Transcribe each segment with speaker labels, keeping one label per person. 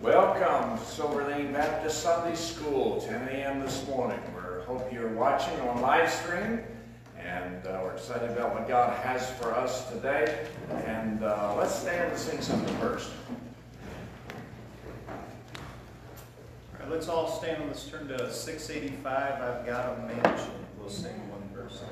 Speaker 1: Welcome, Silvery Lane Baptist Sunday School, 10 a.m. this morning. We hope you're watching on live stream, and uh, we're excited about what God has for us today. And uh, let's stand and sing something first. All right, let's all stand and let's turn to 685, I've Got a Mansion. We'll sing one verse.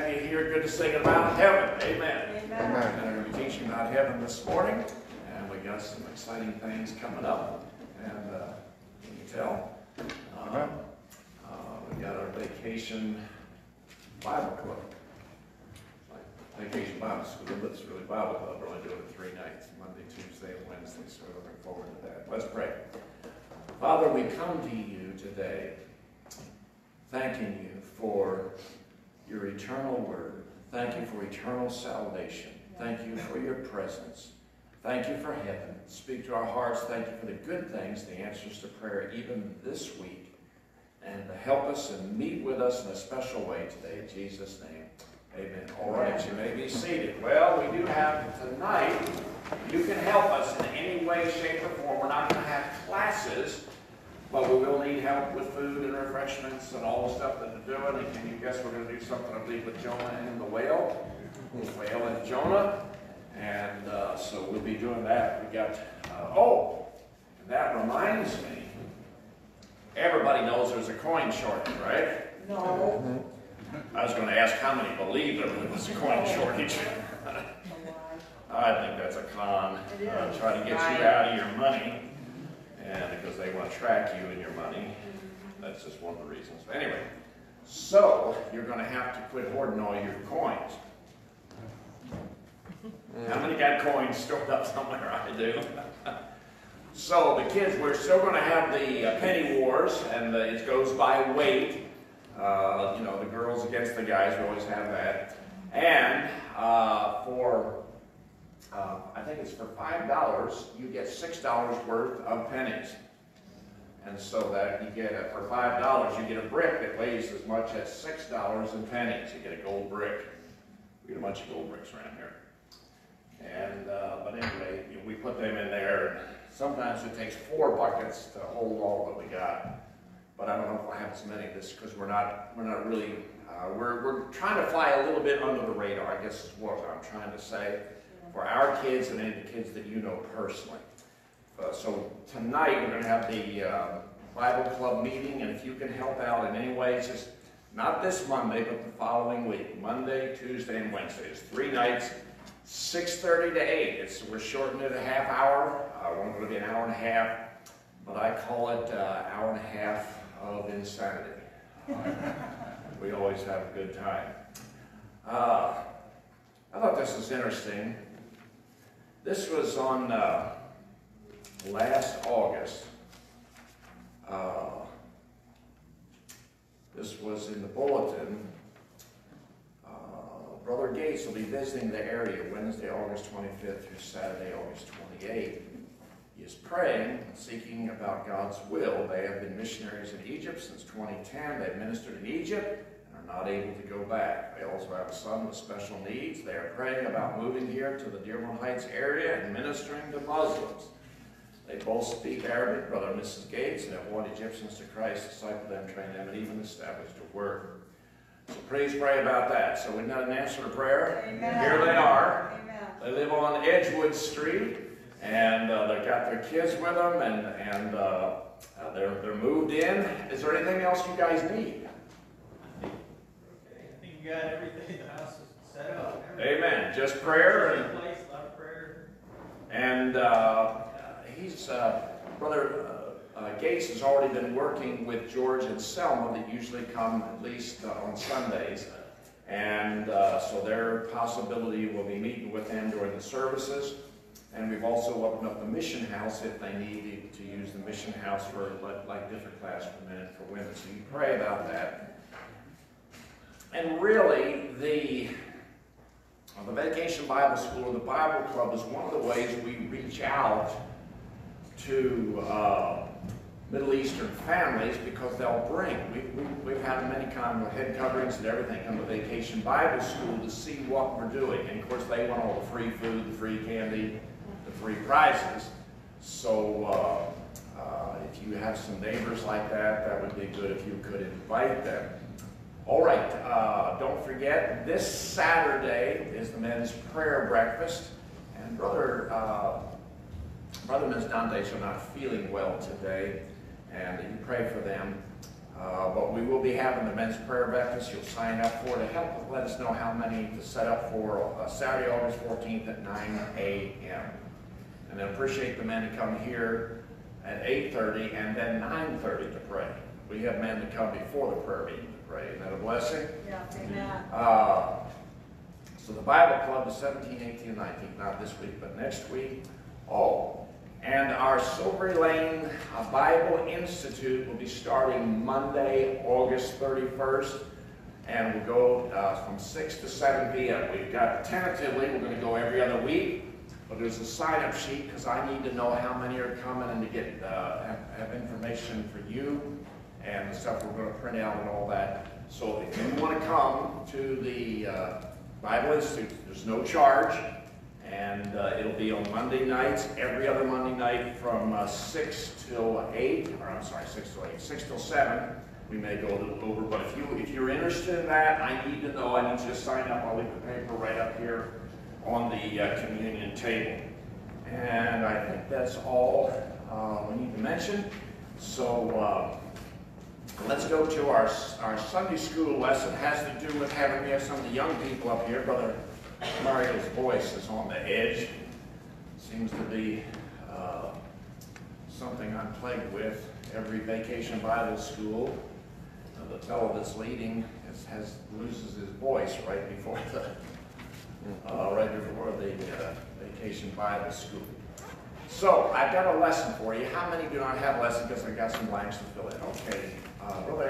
Speaker 1: have you here. Good to sing about heaven. Amen. Amen. Amen. I'm going to be teaching about heaven this morning, and we got some exciting things coming up. And uh, you tell, um, uh, we got our vacation Bible club. vacation Bible school, but it's really Bible club. We're only doing it three nights Monday, Tuesday, and Wednesday. So we're looking forward to that. Let's pray. Father, we come to you today thanking you for your eternal word. Thank you for eternal salvation. Thank you for your presence. Thank you for heaven. Speak to our hearts. Thank you for the good things, the answers to prayer, even this week. And help us and meet with us in a special way today. In Jesus' name, amen. All right, you may be seated. Well, we do have tonight, you can help us in any way, shape, or form. We're not going to have classes but we will need help with food and refreshments and all the stuff that they're doing. And can you guess we're going to do something, I believe, with Jonah and the whale, the whale and Jonah. And uh, so we'll be doing that. We got, uh, oh, that reminds me. Everybody knows there's a coin shortage, right? No. I was going to ask how many believe there was a coin shortage. I think that's a con. Uh, try to get you out of your money and because they want to track you and your money. Mm-hmm. That's just one of the reasons. But anyway, so you're going to have to quit hoarding all your coins. Mm. How many got coins stored up somewhere? I do. so the kids, we're still going to have the uh, penny wars, and the, it goes by weight. Uh, you know, the girls against the guys, we always have that. And uh, for uh, I think it's for $5, you get $6 worth of pennies. And so that you get, a, for $5, you get a brick that weighs as much as $6 in pennies. You get a gold brick. We get a bunch of gold bricks around here. And, uh, but anyway, you know, we put them in there. Sometimes it takes four buckets to hold all that we got. But I don't know if we have as many of this because we're not, we're not really, uh, we're, we're trying to fly a little bit under the radar, I guess is what I'm trying to say for our kids and any of the kids that you know personally. Uh, so tonight we're going to have the uh, Bible Club meeting, and if you can help out in any way, just not this Monday, but the following week, Monday, Tuesday, and Wednesday. It's three nights, 6.30 to 8. It's, we're shortening it a half hour. I won't to be an hour and a half, but I call it uh, hour and a half of insanity. we always have a good time. Uh, I thought this was interesting. This was on uh, last August. Uh, this was in the bulletin. Uh, Brother Gates will be visiting the area Wednesday, August 25th through Saturday, August 28th. He is praying and seeking about God's will. They have been missionaries in Egypt since 2010. They've ministered in Egypt, are not able to go back. They also have a son with special needs. They are praying about moving here to the Dearborn Heights area and ministering to Muslims. They both speak Arabic, Brother and Mrs. Gates, and have won Egyptians to Christ, disciple them, train them, and even established a work. So please pray about that. So we've got an answer to prayer. Amen. Here they are. Amen. They live on Edgewood Street, and uh, they've got their kids with them, and, and uh, uh they're, they're moved in. Is there anything else you guys need? got everything. The house is set up. Everything. Amen. Just prayer and place, a lot of prayer. And uh, he's uh, brother. Uh, uh, Gates has already been working with George and Selma that usually come at least uh, on Sundays. And uh, so their possibility will be meeting with them during the services. And we've also opened up the mission house if they need to use the mission house for like different class for for women. So you pray about that. And really, the, the Vacation Bible School or the Bible Club is one of the ways we reach out to uh, Middle Eastern families because they'll bring. We, have had many kind of head coverings and everything come to Vacation Bible School to see what we're doing. And of course, they want all the free food, the free candy, the free prizes. So uh, uh, if you have some neighbors like that, that would be good if you could invite them. All right, uh, don't forget, this Saturday is the men's prayer breakfast. And Brother, uh, Brother Ms. Dantes are not feeling well today, and you pray for them. Uh, but we will be having the men's prayer breakfast. You'll sign up for it. Help let us know how many to set up for uh, Saturday, August 14th at 9 a.m. And then appreciate the men to come here at 8.30 and then 9.30 to pray. We have men to come before the prayer meeting isn't that a blessing? Yeah, amen. Uh, so the Bible Club is 17, 18, and 19, not this week, but next week. Oh, and our Silvery Lane uh, Bible Institute will be starting Monday, August 31st, and we'll go uh, from 6 to 7 p.m. We've got tentatively, we're going to go every other week, but there's a sign-up sheet because I need to know how many are coming and to get uh, have, have information for you and the stuff we're going to print out and all that. So if you want to come to the uh, Bible Institute, there's no charge, and uh, it'll be on Monday nights, every other Monday night from uh, 6 till 8, or I'm sorry, 6 till 8, 6 till 7. We may go a little over, but if, you, if you're interested in that, I need to know, I need you to sign up. I'll leave the paper right up here on the uh, communion table. And I think that's all uh, we need to mention. So, uh, Let's go to our, our Sunday school lesson. It has to do with having we have some of the young people up here. Brother Mario's voice is on the edge. Seems to be uh, something I'm plagued with every vacation Bible school. Uh, the fellow that's leading has, has, loses his voice right before the uh, right before the uh, vacation Bible school. So I've got a lesson for you. How many do not have a lesson because I got some blanks to fill in? Okay uh, Brother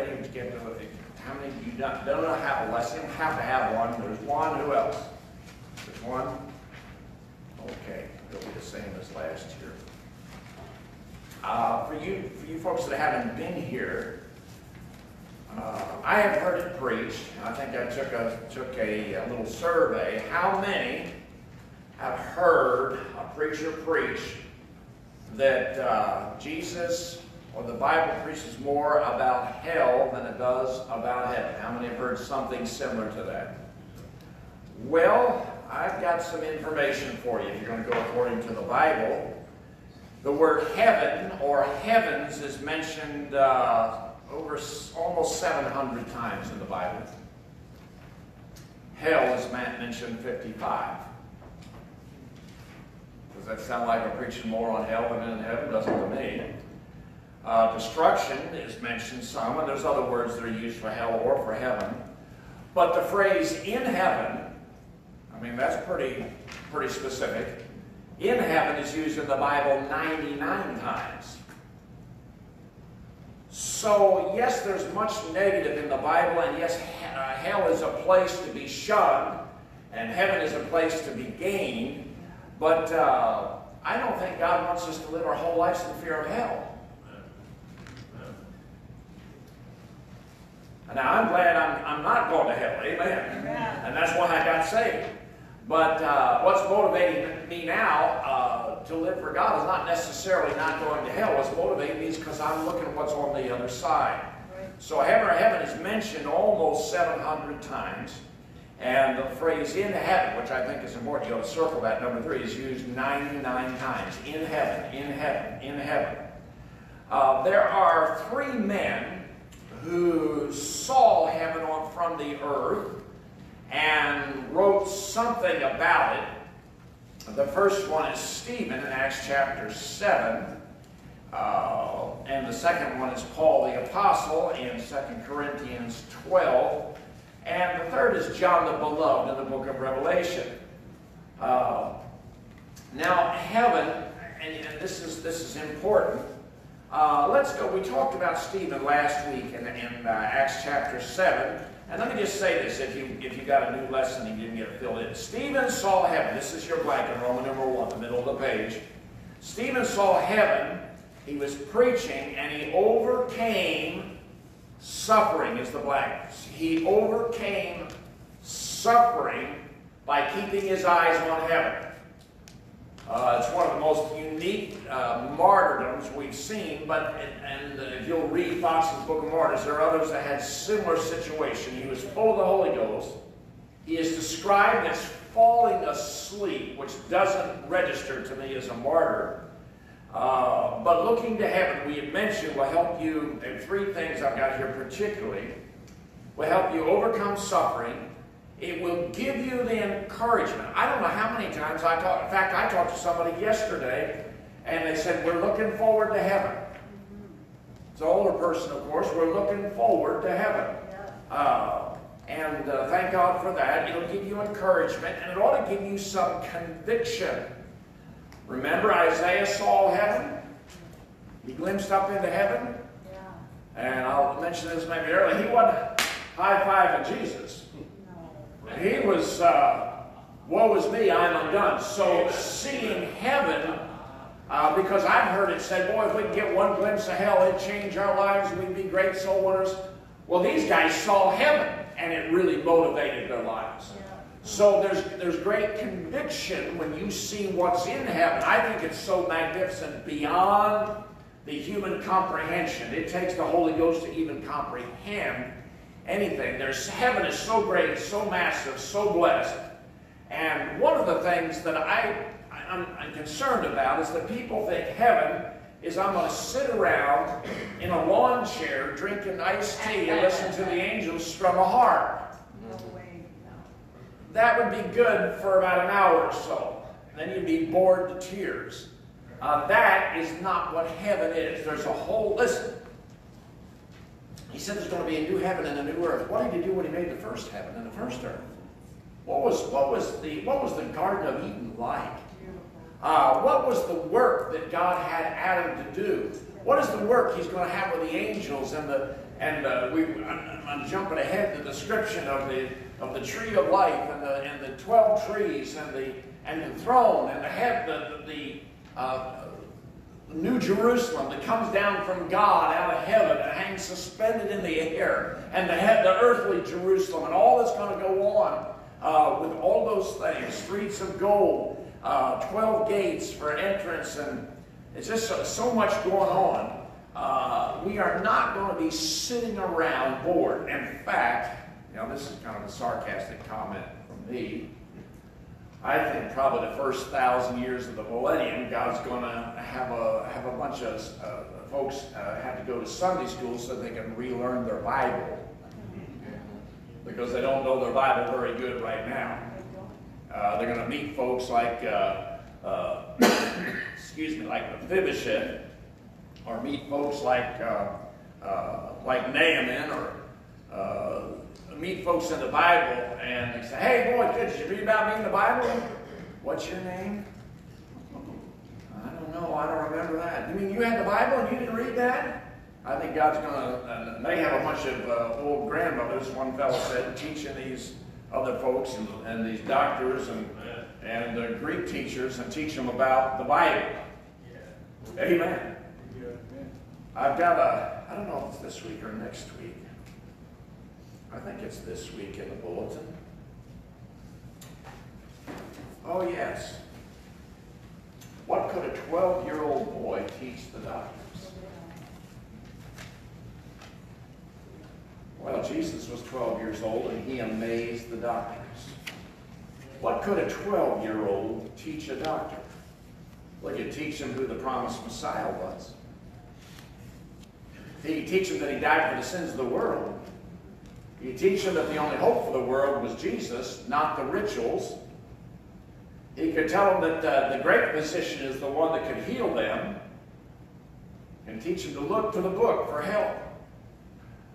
Speaker 1: how many of you don't, don't lesson? how, have to have one. There's one, who else? There's one? Okay, it'll be the same as last year. Uh, for you, for you folks that haven't been here, uh, I have heard it preached. I think I took a took a, a, little survey. How many have heard a preacher preach that uh, Jesus or the Bible preaches more about hell than it does about heaven. How many have heard something similar to that? Well, I've got some information for you if you're going to go according to the Bible. The word heaven or heavens is mentioned uh, over almost 700 times in the Bible. Hell is mentioned 55. Does that sound like I'm preaching more on hell than in heaven? Doesn't to me. Uh, destruction is mentioned some, and there's other words that are used for hell or for heaven. But the phrase in heaven, I mean, that's pretty, pretty specific. In heaven is used in the Bible 99 times. So, yes, there's much negative in the Bible, and yes, uh, hell is a place to be shunned, and heaven is a place to be gained, but uh, I don't think God wants us to live our whole lives in fear of hell. Now, I'm glad I'm, I'm not going to hell. Amen. And that's why I got saved. But uh, what's motivating me now uh, to live for God is not necessarily not going to hell. What's motivating me is because I'm looking at what's on the other side. Right. So heaven or heaven is mentioned almost 700 times. And the phrase in heaven, which I think is important, you will to circle that number three, is used 99 times. In heaven, in heaven, in heaven. Uh, there are three men who saw heaven on from the earth and wrote something about it. The first one is Stephen in Acts chapter 7. Uh, and the second one is Paul the Apostle in 2 Corinthians 12. And the third is John the Beloved in the book of Revelation. Uh, now, heaven, and, and this, is, this is important, uh, let's go. We talked about Stephen last week in, in uh, Acts chapter 7. And let me just say this if you, if you got a new lesson and you didn't get filled in. Stephen saw heaven. This is your blank in Roman number 1, the middle of the page. Stephen saw heaven. He was preaching and he overcame suffering, is the blank. He overcame suffering by keeping his eyes on heaven. Uh, it's one of the most unique uh, martyrdoms we've seen, but, and, if uh, you'll read Foxe's Book of Martyrs, there are others that had similar situation. He was full of the Holy Ghost. He is described as falling asleep, which doesn't register to me as a martyr. Uh, but looking to heaven, we have mentioned, will help you, and three things I've got here particularly, will help you overcome suffering, it will give you the encouragement. I don't know how many times I talk. In fact, I talked to somebody yesterday, and they said, We're looking forward to heaven. It's an older person, of course. We're looking forward to heaven. Uh, and uh, thank God for that. It'll give you encouragement, and it ought to give you some conviction. Remember, Isaiah saw heaven. He glimpsed up into heaven. Yeah. And I'll mention this maybe earlier. He wasn't high-fiving Jesus. He was, uh, woe is me, I'm undone. So seeing heaven, uh, because I've heard it said, boy, if we could get one glimpse of hell, it'd change our lives, we'd be great soul winners. Well, these guys saw heaven, and it really motivated their lives. So there's, there's great conviction when you see what's in heaven. I think it's so magnificent beyond the human comprehension. It takes the Holy Ghost to even comprehend anything. There's, heaven is so great, so massive, so blessed. And one of the things that I, I'm, I'm concerned about is that people think heaven is I'm going to sit around in a lawn chair drinking iced tea and listen to the angels strum a harp. No way, no. That would be good for about an hour or so. Then you'd be bored to tears. Uh, that is not what heaven is. There's a whole, listen, he said there's going to be a new heaven and a new earth. What did he do when he made the first heaven and the first earth? What was, what was, the, what was the Garden of Eden like? Uh, what was the work that God had Adam to do? What is the work he's going to have with the angels and the and uh, we? I'm, I'm, jumping ahead. The description of the of the tree of life and the and the twelve trees and the and the throne and the head the the, the uh, New Jerusalem that comes down from God out of heaven and hangs suspended in the air, and the, the earthly Jerusalem, and all that's going to go on uh, with all those things streets of gold, uh, 12 gates for entrance, and it's just so, so much going on. Uh, we are not going to be sitting around bored. In fact, now this is kind of a sarcastic comment from me. I think probably the first thousand years of the millennium, God's going to have a have a bunch of uh, folks uh, have to go to Sunday school so they can relearn their Bible because they don't know their Bible very good right now. Uh, they're going to meet folks like uh, uh, excuse me, like Mephibosheth, or meet folks like uh, like Naaman or meet folks in the Bible and they say, hey, boy, did you read about me in the Bible? What's your name? I don't know. I don't remember that. You mean you had the Bible and you didn't read that? I think God's going to, uh, they have a bunch of uh, old grandmothers, one fellow said, teaching these other folks and, and these doctors and, and the Greek teachers and teach them about the Bible. Amen. I've got a, I don't know if it's this week or next week, I think it's this week in the bulletin. Oh, yes. What could a 12 year old boy teach the doctors? Well, Jesus was 12 years old and he amazed the doctors. What could a 12 year old teach a doctor? Well, you teach him who the promised Messiah was. He teach him that he died for the sins of the world. You teach him that the only hope for the world was Jesus, not the rituals. He could tell them that uh, the great physician is the one that could heal them and teach them to look to the book for help.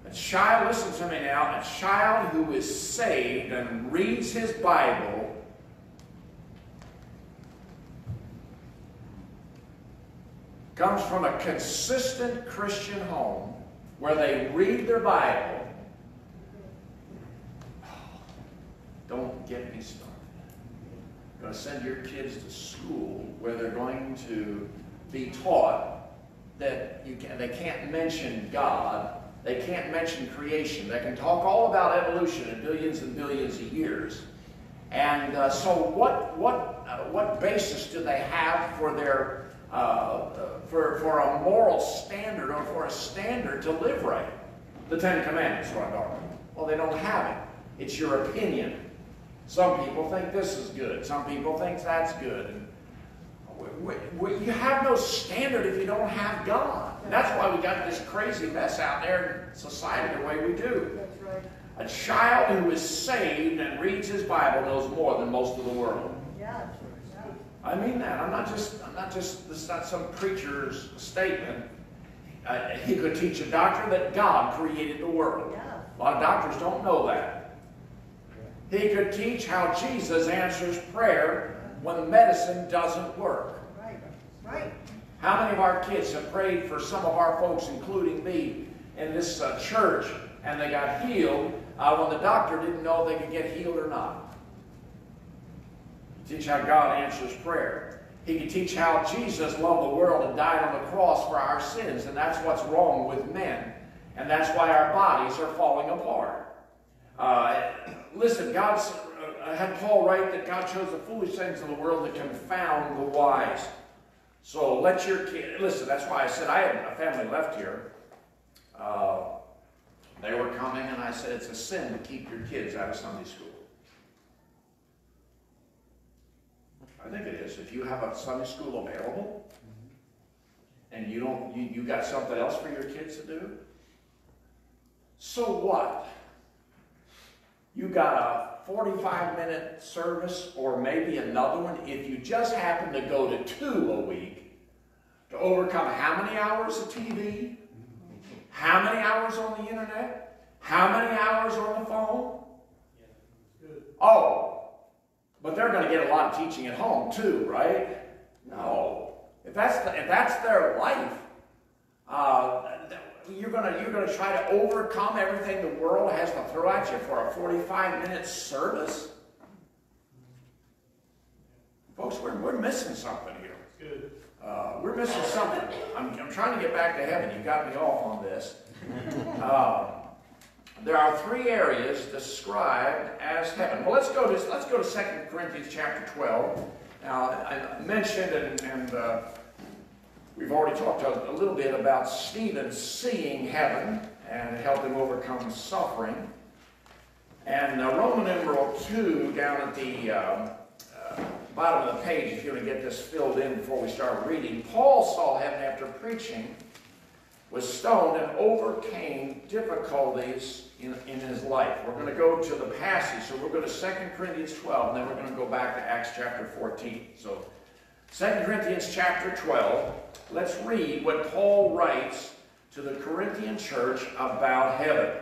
Speaker 1: A child, listen to me now, a child who is saved and reads his Bible comes from a consistent Christian home where they read their Bible get me started. You're going to send your kids to school where they're going to be taught that you can, they can't mention God, they can't mention creation. They can talk all about evolution in billions and billions of years. And uh, so what, what, uh, what basis do they have for their uh, uh for, for a moral standard or for a standard to live right? The Ten Commandments, what i Well, they don't have it. It's your opinion. Some people think this is good. Some people think that's good. And you have no standard if you don't have God. And that's why we got this crazy mess out there in society the way we do. That's right. A child who is saved and reads his Bible knows more than most of the world. Yeah. I mean that. I'm not just. I'm not just. This is not some preacher's statement. Uh, he could teach a doctor that God created the world. Yeah. A lot of doctors don't know that. He could teach how Jesus answers prayer when medicine doesn't work. Right, right. How many of our kids have prayed for some of our folks, including me, in this uh, church, and they got healed uh, when the doctor didn't know they could get healed or not? Teach how God answers prayer. He could teach how Jesus loved the world and died on the cross for our sins, and that's what's wrong with men. And that's why our bodies are falling apart. Uh, listen, God's uh, uh, had Paul write that God chose the foolish things of the world to confound the wise. So let your kid listen. That's why I said I had a family left here. Uh, they were coming, and I said it's a sin to keep your kids out of Sunday school. I think it is. If you have a Sunday school available, and you don't, you, you got something else for your kids to do. So what? you got a 45 minute service or maybe another one, if you just happen to go to two a week to overcome how many hours of TV, how many hours on the internet, how many hours on the phone? Oh, but they're going to get a lot of teaching at home too, right? No. If that's, the, if that's their life, uh, you're gonna you're gonna try to overcome everything the world has to throw at you for a 45 minute service. Folks, we're, we're missing something here. Uh, we're missing something. I'm, I'm trying to get back to heaven. You got me off on this. Uh, there are three areas described as heaven. Well, let's go to let's go to 2 Corinthians chapter 12. Now, I mentioned and, and uh, We've already talked a, a little bit about Stephen seeing heaven and it helped him overcome suffering. And uh, Roman numeral 2 down at the uh, uh, bottom of the page, if you want to get this filled in before we start reading, Paul saw heaven after preaching, was stoned, and overcame difficulties in, in his life. We're going to go to the passage. So we're going to 2 Corinthians 12, and then we're going to go back to Acts chapter 14. So 2 Corinthians chapter 12, let's read what Paul writes to the Corinthian church about heaven.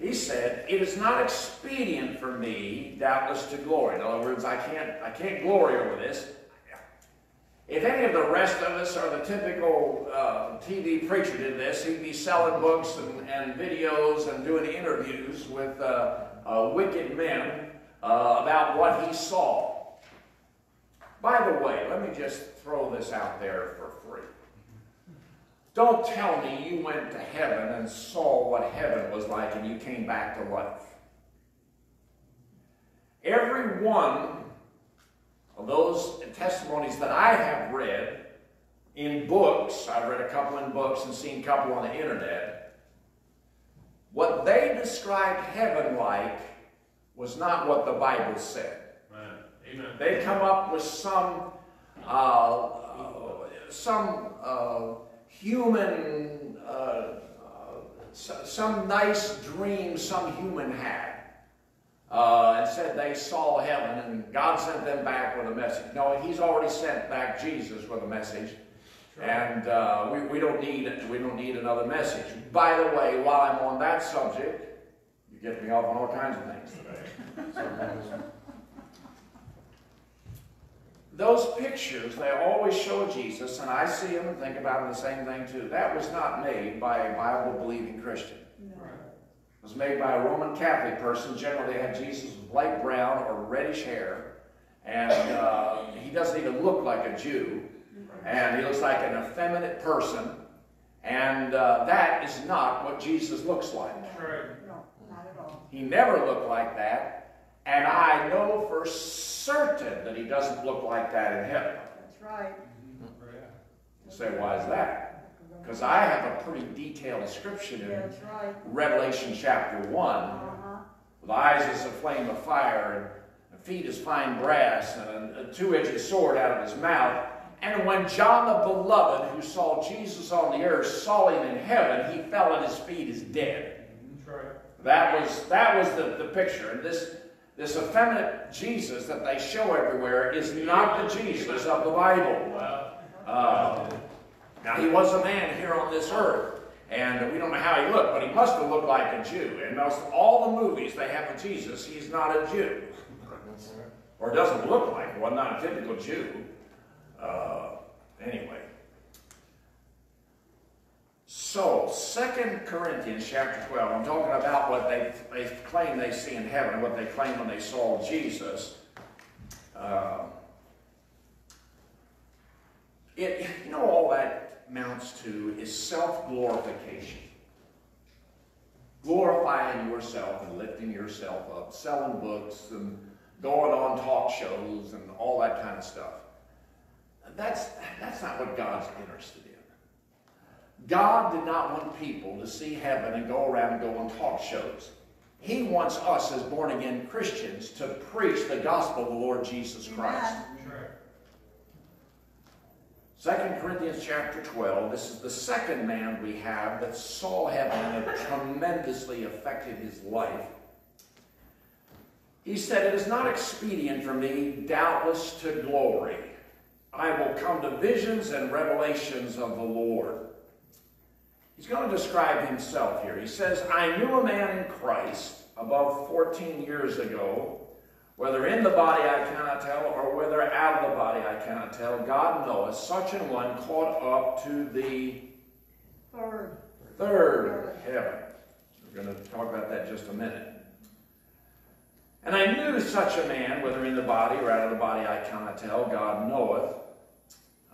Speaker 1: He said, It is not expedient for me, doubtless, to glory. In other words, I can't, I can't glory over this. If any of the rest of us are the typical uh, TV preacher did this, he'd be selling books and, and videos and doing interviews with uh, uh, wicked men about what he saw. By the way, let me just throw this out there for free. Don't tell me you went to heaven and saw what heaven was like and you came back to life. Every one of those testimonies that I have read in books, I've read a couple in books and seen a couple on the internet, what they described heaven like was not what the Bible said. Amen. They come up with some uh, uh, some uh, human, uh, uh, some nice dream some human had. Uh, and said they saw heaven and God sent them back with a message. No, he's already sent back Jesus with a message. Sure. And we, we, don't need, we don't need another message. By the way, while I'm on that subject, you get me off on all kinds of things today. those pictures, they always show Jesus, and I see them and think about him the same thing too. That was not made by a Bible believing Christian. No. It was made by a Roman Catholic person. Generally, they had Jesus with light brown or reddish hair, and uh, he doesn't even look like a Jew, and he looks like an effeminate person, and uh, that is not what Jesus looks like. Right. No, not at all. He never looked like that. And I know for certain that he doesn't look like that in heaven. That's right. You mm-hmm. say, why is that? Because I have a pretty detailed description in yeah, right. Revelation chapter one uh-huh. with eyes as a flame of fire and feet as fine brass and a two-edged sword out of his mouth. And when John the Beloved, who saw Jesus on the earth, saw him in heaven, he fell at his feet as dead. Mm-hmm. Right. That was that was the, the picture. And this this effeminate Jesus that they show everywhere is not the Jesus of the Bible. Uh, now, he was a man here on this earth, and we don't know how he looked, but he must have looked like a Jew. And most all the movies they have of Jesus, he's not a Jew. or doesn't look like one, not a typical Jew. Uh, anyway. So, Second Corinthians chapter 12, I'm talking about what they, they claim they see in heaven, what they claim when they saw Jesus. Uh, it, you know, all that amounts to is self-glorification. Glorifying yourself and lifting yourself up, selling books and going on talk shows and all that kind of stuff. That's, that's not what God's interested in. God did not want people to see heaven and go around and go on talk shows. He wants us as born again Christians to preach the gospel of the Lord Jesus Christ. Second Corinthians chapter 12, this is the second man we have that saw heaven and it tremendously affected his life. He said, It is not expedient for me, doubtless, to glory. I will come to visions and revelations of the Lord. He's going to describe himself here. He says, I knew a man in Christ about 14 years ago, whether in the body I cannot tell, or whether out of the body I cannot tell, God knoweth, such an one caught up to the third, third heaven. We're going to talk about that just a minute. And I knew such a man, whether in the body or out of the body I cannot tell, God knoweth.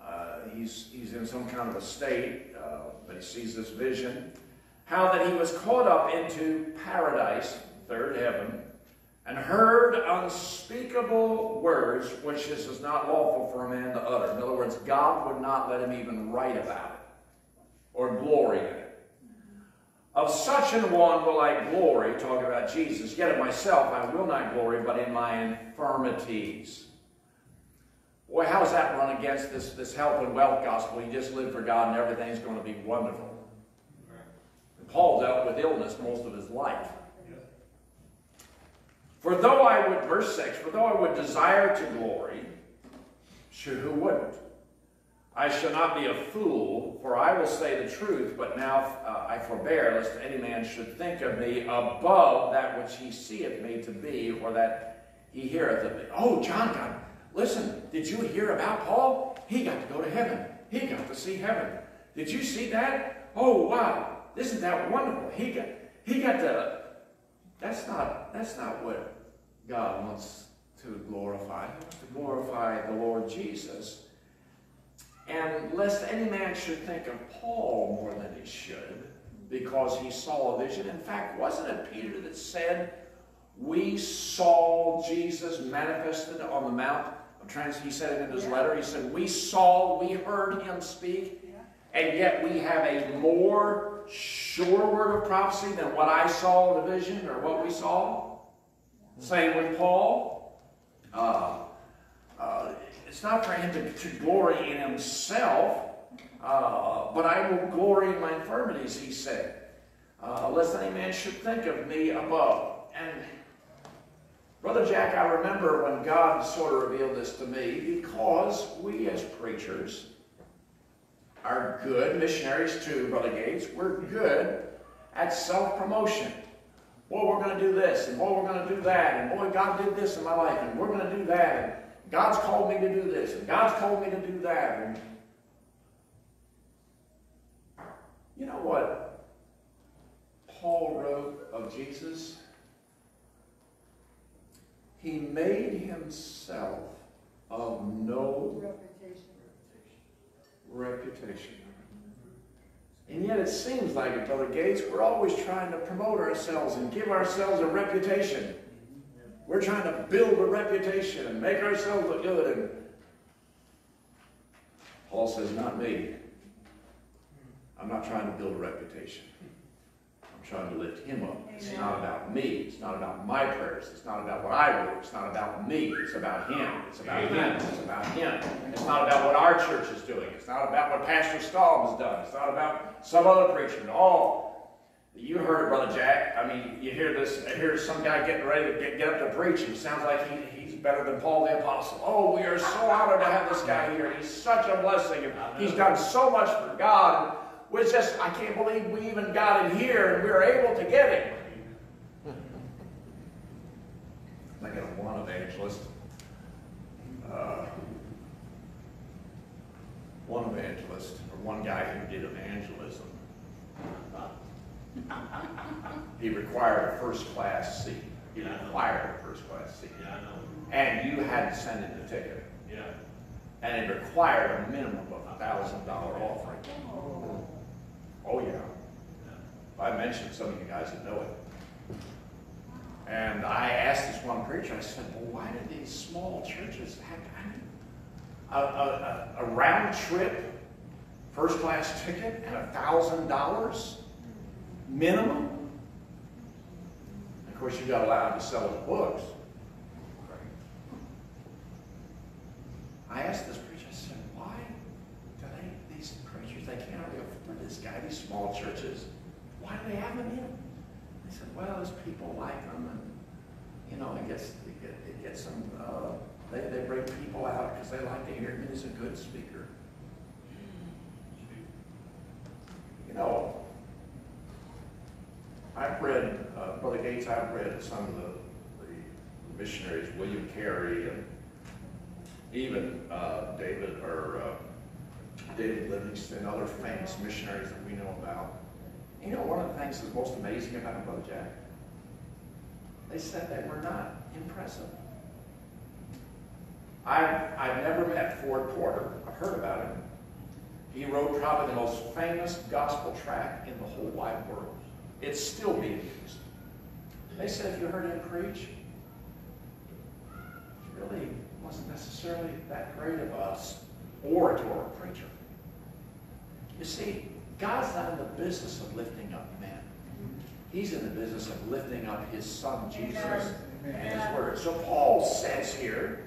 Speaker 1: Uh, he's, he's in some kind of a state uh, but he sees this vision. How that he was caught up into paradise, third heaven, and heard unspeakable words which is not lawful for a man to utter. In other words, God would not let him even write about it or glory in it. Of such an one will I glory, talking about Jesus, yet of myself I will not glory, but in my infirmities. Boy, how does that run against this, this health and wealth gospel? You just live for God and everything's going to be wonderful. And Paul dealt with illness most of his life. For though I would, verse 6, for though I would desire to glory, sure, who wouldn't? I shall not be a fool, for I will say the truth, but now uh, I forbear, lest any man should think of me above that which he seeth me to be, or that he heareth of me. Oh, John got Listen, did you hear about Paul? He got to go to heaven. He got to see heaven. Did you see that? Oh wow! Isn't that wonderful? He got he got to that's not that's not what God wants to glorify. He wants to glorify the Lord Jesus. And lest any man should think of Paul more than he should, because he saw a vision. In fact, wasn't it Peter that said, We saw Jesus manifested on the Mount Trying, he said it in his yeah. letter. He said, We saw, we heard him speak, yeah. and yet we have a more sure word of prophecy than what I saw in the vision or what we saw. Yeah. Same with Paul. Uh, uh, it's not for him to, to glory in himself, uh, but I will glory in my infirmities, he said, uh, lest any man should think of me above. And Brother Jack, I remember when God sort of revealed this to me because we as preachers are good missionaries too, Brother Gates. We're good at self-promotion. Boy, we're going to do this, and boy, we're going to do that, and boy, God did this in my life, and we're going to do that, and God's called me to do this, and God's called me to do that. And you know what Paul wrote of Jesus? He made himself of no reputation. reputation. And yet it seems like it, Brother Gates, we're always trying to promote ourselves and give ourselves a reputation. We're trying to build a reputation and make ourselves look good. And Paul says, not me. I'm not trying to build a reputation trying to lift him up. Amen. It's not about me. It's not about my prayers. It's not about what I do. It's not about me. It's about him. It's about Amen. him. It's about him. It's not about what our church is doing. It's not about what Pastor Staub has done. It's not about some other preacher. It all you heard it, Brother Jack. I mean, you hear this, hear some guy getting ready to get, get up to preach, and sounds like he, he's better than Paul the Apostle. Oh, we are so honored to have this guy here. He's such a blessing, he's done so much for God was just, I can't believe we even got him here and we were able to get him. i got one evangelist. Uh, one evangelist, or one guy who did evangelism. he required a first class seat. He yeah, required a first class seat. Yeah, I know. And you had to send in the ticket. Yeah. And it required a minimum of a thousand dollar offering. Oh. Oh, yeah. I mentioned, some of you guys that know it. And I asked this one preacher, I said, well, why do these small churches have I mean, a, a, a, round trip, first class ticket, and $1,000 minimum? Of course, you got allowed to sell the books. I asked this this guy, these small churches, why do they have him in? They said, well, those people like him, and you know, I guess it, get, it gets them. Uh, they they bring people out because they like to hear him. He's a good speaker. You know, I've read uh, Brother Gates. I've read some of the, the missionaries, William Carey, and even uh, David or. Uh, David Livingstone, other famous missionaries that we know about. And you know, one of the things that's most amazing about Jack? They said they were not impressive. I've, I've never met Ford Porter. I've heard about him. He wrote probably the most famous gospel tract in the whole wide world. It's still being used. They said if you heard him preach, it really wasn't necessarily that great of a orator or preacher. You see, God's not in the business of lifting up men. He's in the business of lifting up his son, Jesus, Amen. and his word. So Paul says here,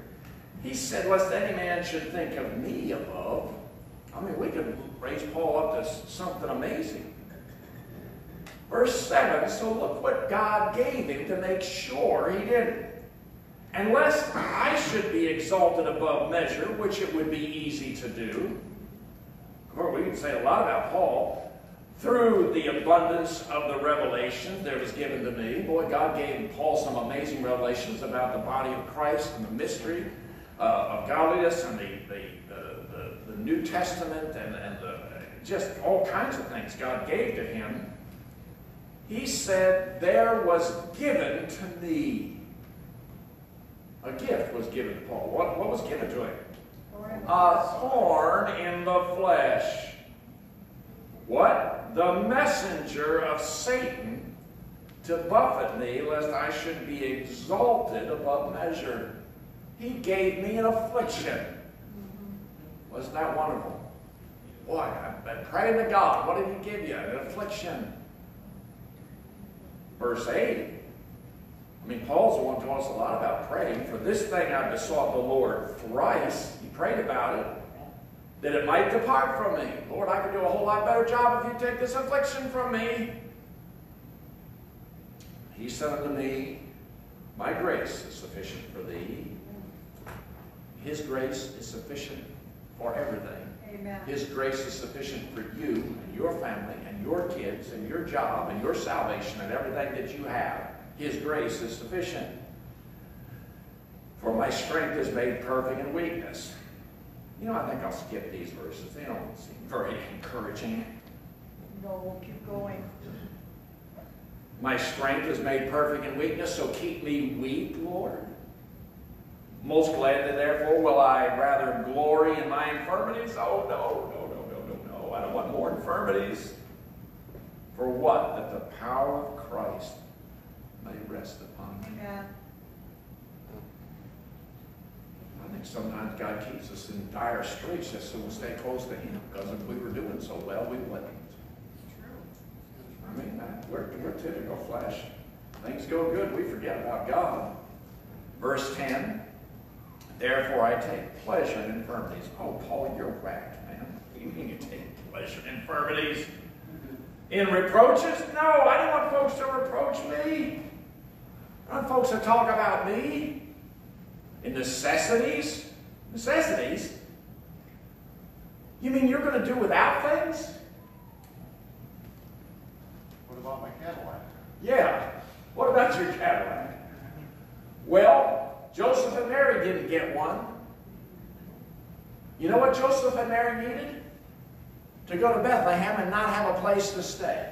Speaker 1: he said, lest any man should think of me above. I mean, we could raise Paul up to something amazing. Verse 7, so look what God gave him to make sure he didn't. And lest I should be exalted above measure, which it would be easy to do, course, we can say a lot about Paul. Through the abundance of the revelation that was given to me, boy, God gave Paul some amazing revelations about the body of Christ and the mystery uh, of godliness and the, the, the, the, New Testament and, and the, just all kinds of things God gave to him. He said, There was given to me. A gift was given to Paul. What, what was given to him? a thorn in the flesh. What? The messenger of Satan to buffet me, lest I should be exalted above measure. He gave me an affliction. Wasn't that wonderful? Boy, I've been praying to God. What did he give you? An affliction. Verse 8. I mean, Paul's the one telling us a lot about praying. For this thing I besought the Lord thrice prayed about it, that it might depart from me. Lord, I could do a whole lot better job if you take this affliction from me. He said unto me, My grace is sufficient for thee. His grace is sufficient for everything. Amen. His grace is sufficient for you and your family and your kids and your job and your salvation and everything that you have. His grace is sufficient. For my strength is made perfect in weakness. You know, I think I'll skip these verses. They don't seem very encouraging. No, we'll keep going. My strength is made perfect in weakness, so keep me weak, Lord. Most gladly, therefore, will I rather glory in my infirmities? Oh, no, no, no, no, no, no. I don't want more infirmities. For what? That the power of Christ may rest upon me. think sometimes God keeps us in dire straits just so we'll stay close to Him. Because if we were doing so well, we wouldn't. True. I mean, we're, we're typical flesh. Things go good, we forget about God. Verse 10 Therefore I take pleasure in infirmities. Oh, Paul, you're whacked, man. you mean you take pleasure in infirmities? In reproaches? No, I don't want folks to reproach me. I want folks to talk about me in necessities? Necessities? You mean you're going to do without things? What about my Cadillac? Yeah. What about your Cadillac? Well, Joseph and Mary didn't get one. You know what Joseph and Mary needed? To go to Bethlehem and not have a place to stay.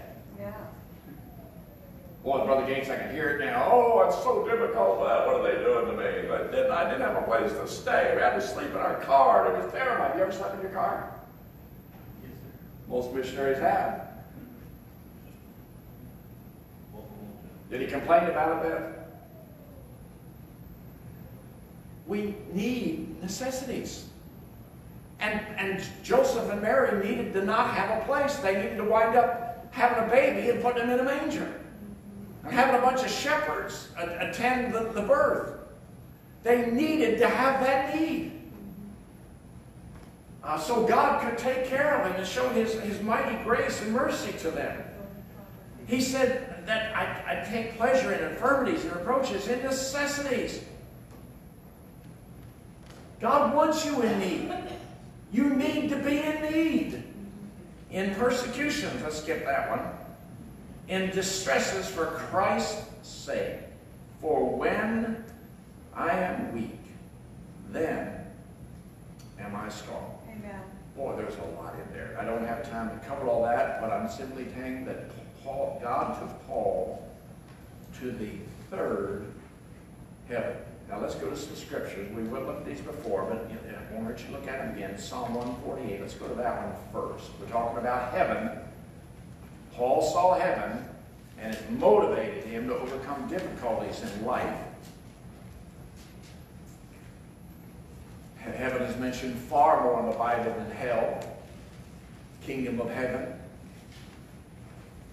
Speaker 1: Well, Brother Gates, I can hear it now. Oh, it's so difficult. Uh, what are they doing to me? But then I didn't have a place to stay. We had to sleep in our car. It was terrible. Have you ever slept in your car? Yes, Most missionaries have. Did he complain about it We need necessities. And, and Joseph and Mary needed to not have a place. They needed to wind up having a baby and putting him in a manger having a bunch of shepherds attend the, the birth. They needed to have that need. Uh, so God could take care of them and show his, his mighty grace and mercy to them. He said that I, I take pleasure in infirmities and reproaches and necessities. God wants you in need. You need to be in need. In persecutions, let's skip that one in distresses for Christ's sake. For when I am weak, then am I strong. Amen. Boy, there's a lot in there. I don't have time to cover all that, but I'm simply saying that Paul, God took Paul to the third heaven. Now let's go to some scriptures. We will look at these before, but I won't let you look at them again. Psalm 148. Let's go to that one first. We're talking about heaven Paul saw heaven, and it motivated him to overcome difficulties in life. Heaven is mentioned far more in the Bible than hell, kingdom of heaven.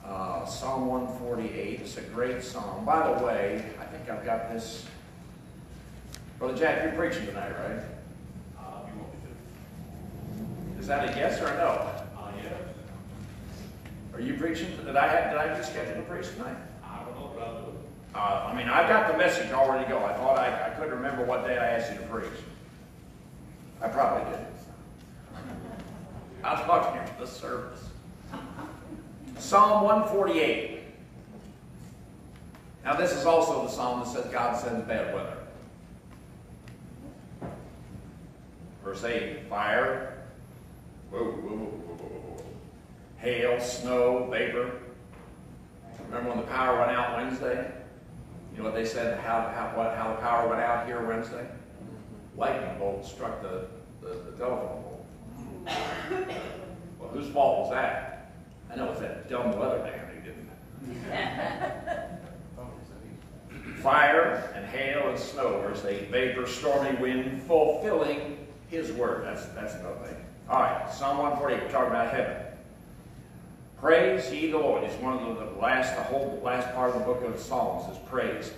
Speaker 1: Uh, psalm 148, it's a great psalm. By the way, I think I've got this. Brother Jack, you're preaching tonight, right? Uh, you want me to. Is that a yes or a no? Are you preaching? Did I have, did I have scheduled to preach tonight? I don't know, brother. Uh, I mean, I got the message already go. I thought I, I couldn't remember what day I asked you to preach. I probably did. I to you for the service. Psalm 148. Now, this is also the psalm that says God sends bad weather. Verse 8, fire. Whoa, whoa, whoa, hail, snow, vapor. Remember when the power went out Wednesday? You know what they said, how, how, what, how the power went out here Wednesday? Lightning bolt struck the, the, the telephone pole. well, whose fault was that? I know it's that dumb weather man who didn't. Fire and hail and snow, verse 8, vapor, stormy wind, fulfilling his word. That's, that's another thing. All right, Psalm 148, talking about heaven. Praise ye the Lord is one of the last, the whole last part of the book of Psalms is praise.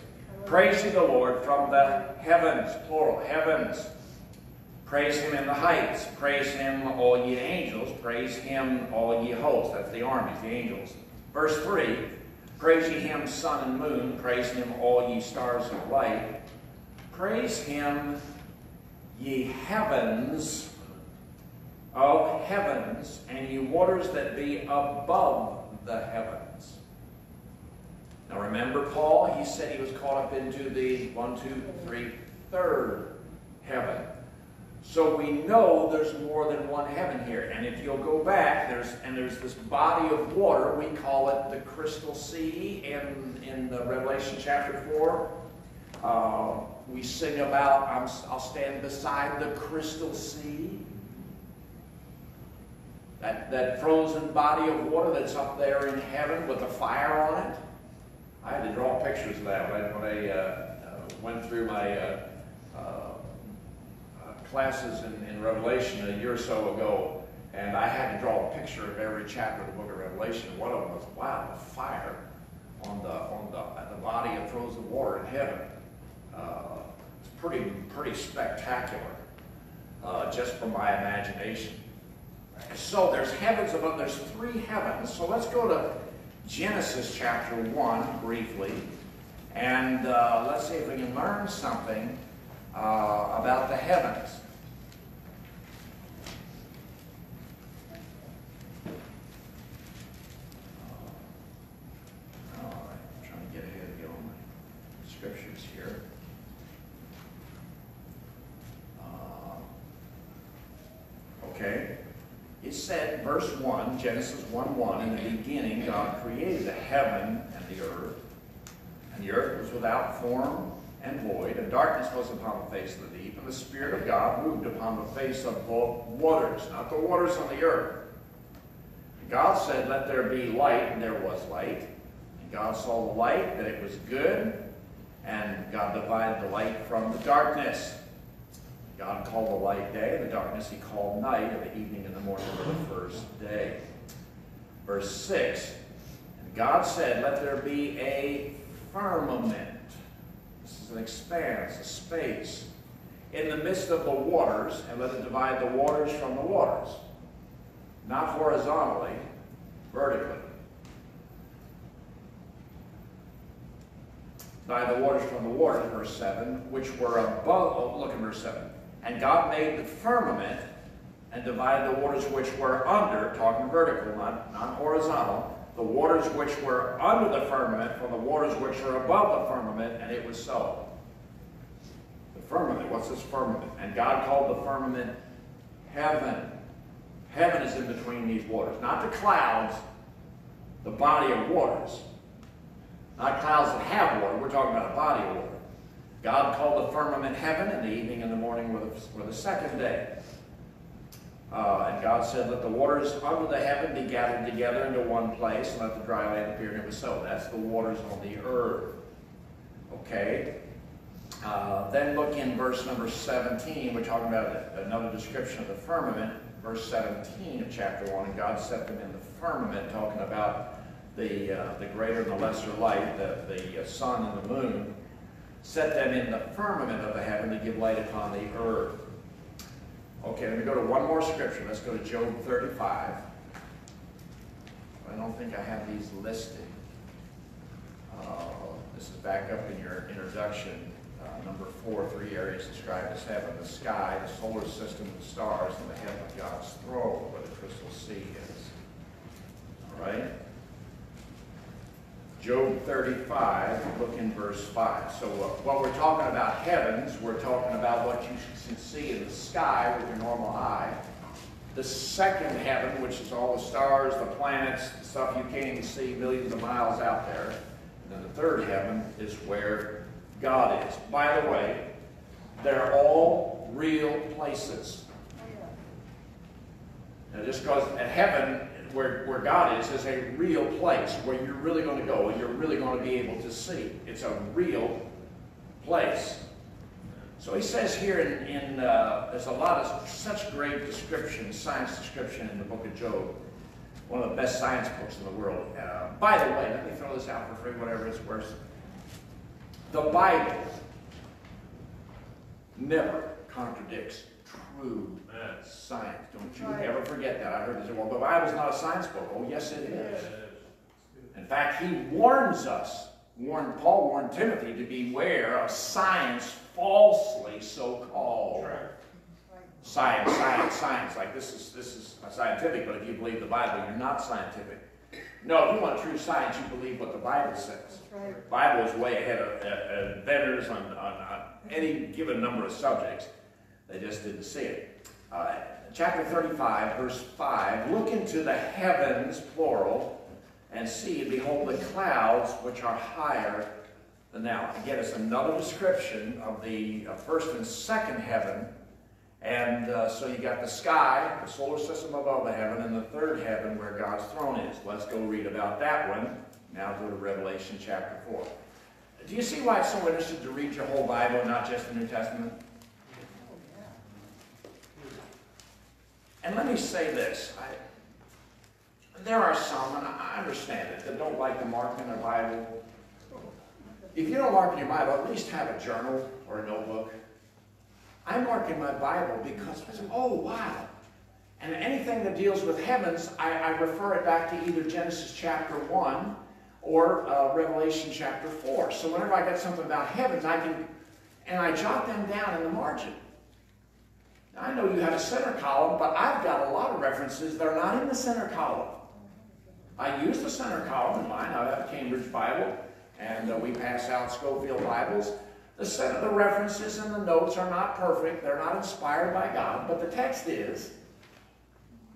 Speaker 1: Praise ye the Lord from the heavens, plural, heavens. Praise him in the heights. Praise him, all ye angels. Praise him, all ye hosts. That's the armies, the angels. Verse 3 Praise ye him, sun and moon. Praise him, all ye stars of light. Praise him, ye heavens of heavens, and you waters that be above the heavens. Now remember Paul, he said he was caught up into the one, two, three, third heaven. So we know there's more than one heaven here. And if you'll go back, there's and there's this body of water, we call it the crystal sea in, in the Revelation chapter 4. Uh, we sing about, i will stand beside the crystal sea. That, that frozen body of water that's up there in heaven with the fire on it. I had to draw pictures of that when, when I uh, uh went through my uh, uh, uh, classes in, in, Revelation a year or so ago, and I had to draw a picture of every chapter of the book of Revelation. One of them was, wow, the fire on the, on the, uh, the body of frozen water in heaven. it's pretty, pretty spectacular, just from my imagination. So there's heavens above, there's three heavens. So let's go to Genesis chapter 1 briefly, and uh, let's see if we can learn something uh, about the heavens. Oh, scriptures here. Uh, okay. It said, verse 1, Genesis 1 1, in the beginning God created the heaven and the earth. And the earth was without form and void, and darkness was upon the face of the deep, and the Spirit of God moved upon the face of the waters, not the waters on the earth. And God said, Let there be light, and there was light. And God saw the light, that it was good, and God divided the light from the darkness. God called the light day, and the darkness he called night, and the evening and the morning were the first day. Verse 6 And God said, Let there be a firmament. This is an expanse, a space, in the midst of the waters, and let it divide the waters from the waters. Not horizontally, vertically. by the waters from the waters." verse 7, which were above, oh, look in verse 7, and God made the firmament and divided the waters which were under, talking vertical, not, not horizontal, the waters which were under the firmament from the waters which were above the firmament, and it was so. The firmament, what's this firmament? And God called the firmament heaven. Heaven is in between these waters, not the clouds, the body of waters. Not clouds that have water, we're talking about a body of water. God called the firmament heaven, and the evening and the morning were the, were the second day. Uh, and God said, Let the waters under the heaven be gathered together into one place, and let the dry land appear. And it was so. That's the waters on the earth. Okay? Uh, then look in verse number 17. We're talking about another description of the firmament. Verse 17 of chapter 1. And God set them in the firmament, talking about the, uh, the greater and the lesser light, the, the uh, sun and the moon set them in the firmament of the heaven to give light upon the earth. Okay, let me go to one more scripture. Let's go to Job 35. I don't think I have these listed. Uh, this is back up in your introduction, uh, number four, three areas described as heaven, the sky, the solar system, the stars, and the heaven of God's throne, where the crystal sea is. All right? Job 35, look in verse 5. So uh, while we're talking about heavens, we're talking about what you can see in the sky with your normal eye. The second heaven, which is all the stars, the planets, the stuff you can't even see millions of miles out there. And then the third heaven is where God is. By the way, they're all real places. Now just because at heaven, where, where God is is a real place where you're really going to go and you're really going to be able to see. It's a real place. So he says here in, in uh, there's a lot of such great description, science description in the book of Job. One of the best science books in the world. Uh, by the way, let me throw this out for free, whatever it's worth. The Bible never contradicts true science. Don't you right. ever forget that. I heard this, well, the Bible's not a science book. Oh, yes, it is. In fact, he warns us, warned Paul warned Timothy to beware of science falsely so called. Right. Science, science, science. Like this is this is scientific, but if you believe the Bible, you're not scientific. No, if you want true science, you believe what the Bible says. Right. The Bible is way ahead of uh, inventors uh, on, on, on any given number of subjects. They just didn't see it. Uh, chapter 35, verse 5 Look into the heavens, plural, and see, behold, the clouds which are higher than now. Again, it's another description of the first and second heaven. And uh, so you got the sky, the solar system above the heaven, and the third heaven where God's throne is. Let's go read about that one. Now go to Revelation chapter 4. Do you see why it's so interesting to read your whole Bible, not just the New Testament? And let me say this. I, there are some, and I understand it, that don't like to mark in their Bible. If you don't mark in your Bible, at least have a journal or a notebook. I mark in my Bible because I say, oh, wow. And anything that deals with heavens, I, I refer it back to either Genesis chapter 1 or uh, Revelation chapter 4. So whenever I get something about heavens, I can, and I jot them down in the margin. I know you have a center column, but I've got a lot of references that are not in the center column. I use the center column in mine. I have a Cambridge Bible, and uh, we pass out Scofield Bibles. The set of the references and the notes are not perfect. They're not inspired by God, but the text is.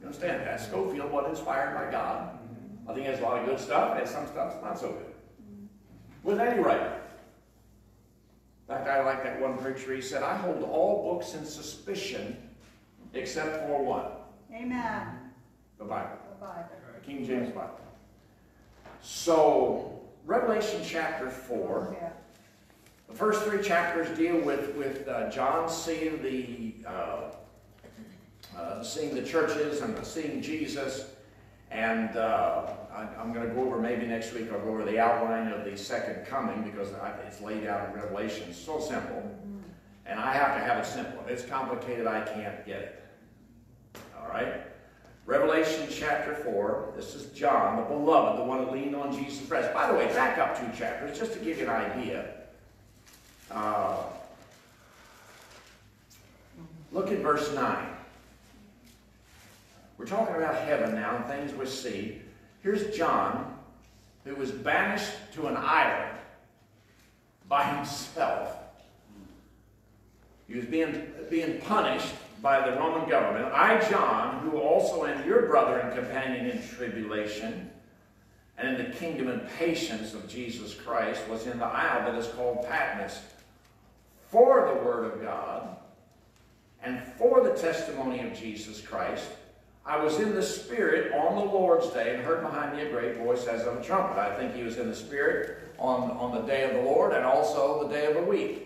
Speaker 1: You understand that? Scofield wasn't inspired by God. I think it has a lot of good stuff, and some stuff's not so good. With any rate, fact, I like that one preacher. He said, I hold all books in suspicion except for one. Amen. The Bible. The Bible. King James Bible. So, Revelation chapter 4. Yeah. The first three chapters deal with, with uh, John seeing the, uh, uh, seeing the churches and seeing Jesus. And uh, I, am going to go over, maybe next week, I'll go over the outline of the second coming because it's laid out in Revelation so simple. Mm-hmm. And I have to have it simple. If it's complicated, I can't get it. All right? Revelation chapter 4. This is John, the beloved, the one that leaned on Jesus' breast. By the way, back up two chapters just to give you an idea. Uh, look at verse 9. We're talking about heaven now and things we see. Here's John, who was banished to an island by himself. He was being, being punished by the Roman government. I, John, who also am your brother and companion in tribulation and in the kingdom and patience of Jesus Christ, was in the isle that is called Patmos for the word of God and for the testimony of Jesus Christ. I was in the Spirit on the Lord's day and heard behind me a great voice as of a trumpet. I think he was in the Spirit on, on the day of the Lord and also the day of the week.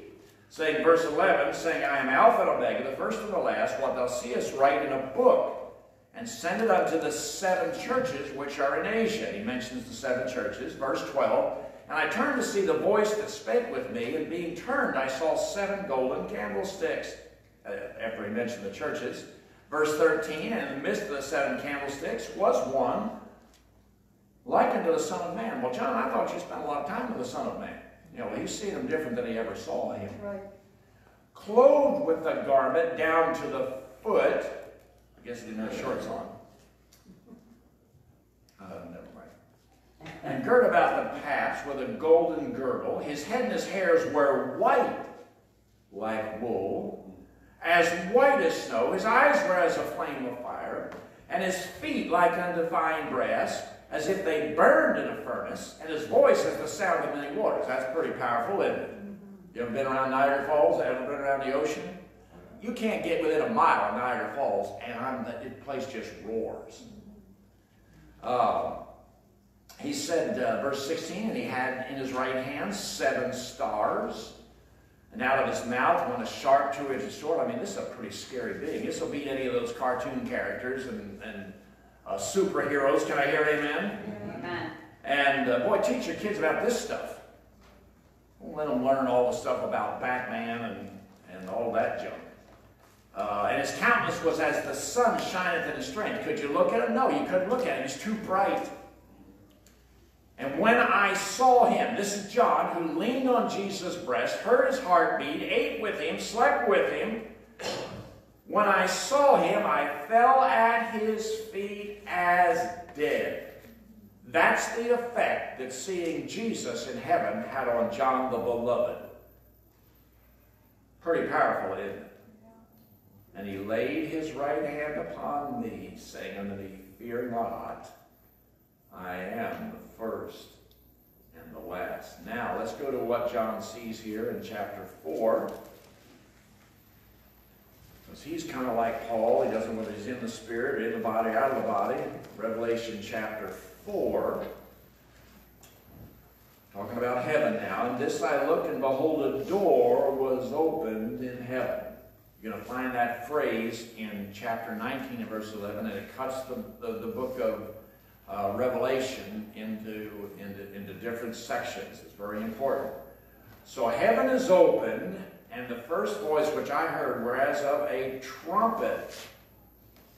Speaker 1: Saying, verse 11, saying, I am Alpha and Omega, the first and the last, what thou seest write in a book, and send it unto the seven churches which are in Asia. He mentions the seven churches. Verse 12, And I turned to see the voice that spake with me, and being turned I saw seven golden candlesticks. Uh, after he mentioned the churches, Verse 13, and in the midst of the seven candlesticks was one likened to the Son of Man. Well, John, I thought you spent a lot of time with the Son of Man. You know, he's seen him different than he ever saw him. Right. Clothed with a garment down to the foot. I guess he didn't have shorts on. Uh, never mind. And girt about the paps with a golden girdle. His head and his hairs were white like wool as white as snow. His eyes were as a flame of fire, and his feet like undefined brass, as if they burned in a furnace, and his voice as the sound of many waters. That's pretty powerful, isn't it? You ever been around Niagara Falls? Ever been around the ocean? You can't get within a mile of Niagara Falls, and I'm, the place just roars. Uh, he said, uh, verse 16, and he had in his right hand seven stars and out of his mouth went a sharp two-edged sword. I mean, this is a pretty scary being. This will beat any of those cartoon characters and, and uh, superheroes. Can I hear amen? Amen. And uh, boy, teach your kids about this stuff. Don't let them learn all the stuff about Batman and, and all that junk. Uh, and his countenance was as the sun shineth in his strength. Could you look at him? No, you couldn't look at him. He's too bright. And when I saw him, this is John, who leaned on Jesus' breast, heard his heartbeat, ate with him, slept with him. When I saw him, I fell at his feet as dead. That's the effect that seeing Jesus in heaven had on John the Beloved. Pretty powerful, isn't it? And he laid his right hand upon me, saying unto me, Fear not. I am the first and the last. Now, let's go to what John sees here in chapter 4. Because he's kind of like Paul. He doesn't whether he's in the spirit, in the body, out of the body. Revelation chapter 4. Talking about heaven now. And this I looked, and behold, a door was opened in heaven. You're going to find that phrase in chapter 19 and verse 11, and it cuts the, the, the book of uh, Revelation into, into, into different sections. It's very important. So heaven is open, and the first voice which I heard were as of a trumpet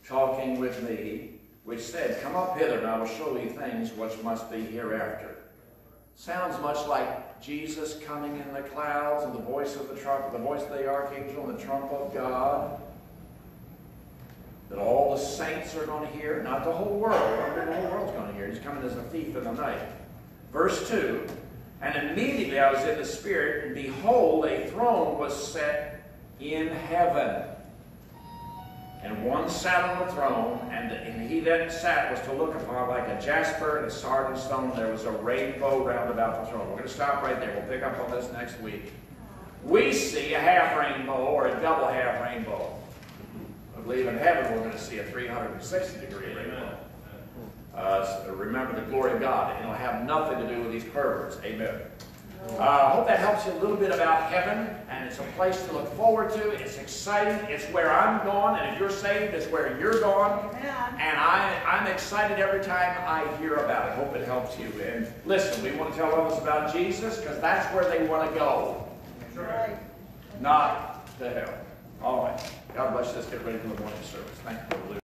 Speaker 1: talking with me, which said, Come up hither, and I will show thee things which must be hereafter. Sounds much like Jesus coming in the clouds, and the voice of the trumpet, the voice of the archangel, and the trump of God that all the saints are going to hear, not the whole world, I the whole world's going to hear. He's coming as a thief in the night. Verse 2 And immediately I was in the Spirit, and behold, a throne was set in heaven. And one sat on the throne, and, and he that sat was to look upon like a jasper and a sardine stone. There was a rainbow round about the throne. We're going to stop right there. We'll pick up on this next week. We see a half rainbow or a double half rainbow. I believe in heaven we're going to see a 360 degree rainbow. Uh, so remember the glory of God. It'll have nothing to do with these perverts. Amen. Uh, I uh, hope that helps you a little bit about heaven, and it's a place to look forward to. It's exciting. It's where I'm going, and if you're saved, it's where you're going. And I, I'm excited every time I hear about it. Hope it helps you. And listen, we want to tell others about Jesus because that's where they want to go. Right. Not to hell. All right. God bless you. Let's get ready for the morning service. Thank you,